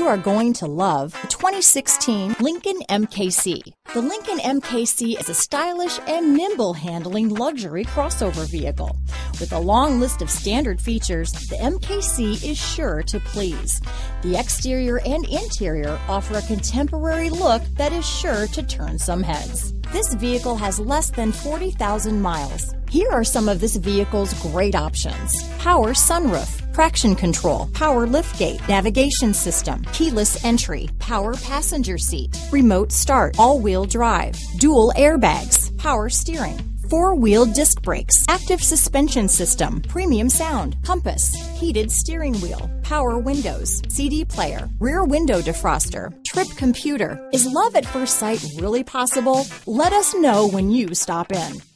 you are going to love the 2016 Lincoln MKC. The Lincoln MKC is a stylish and nimble handling luxury crossover vehicle. With a long list of standard features, the MKC is sure to please. The exterior and interior offer a contemporary look that is sure to turn some heads. This vehicle has less than 40,000 miles. Here are some of this vehicle's great options. Power sunroof, traction control, power liftgate, navigation system, keyless entry, power passenger seat, remote start, all-wheel drive, dual airbags, power steering, four-wheel disc brakes, active suspension system, premium sound, compass, heated steering wheel, power windows, CD player, rear window defroster, trip computer. Is love at first sight really possible? Let us know when you stop in.